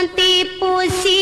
शांति पोसी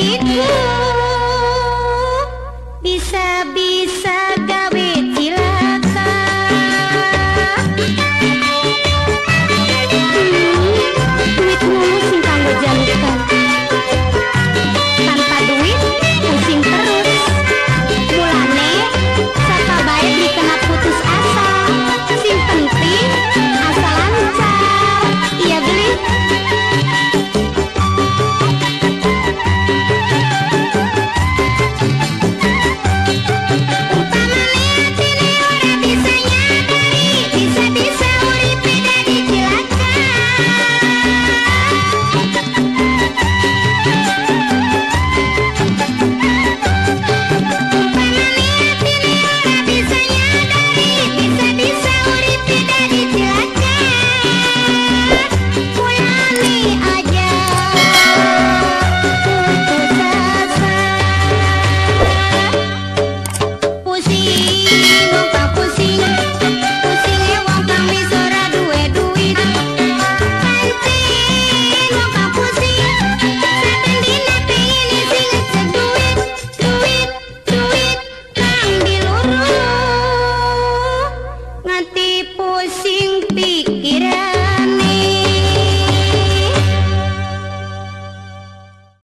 itu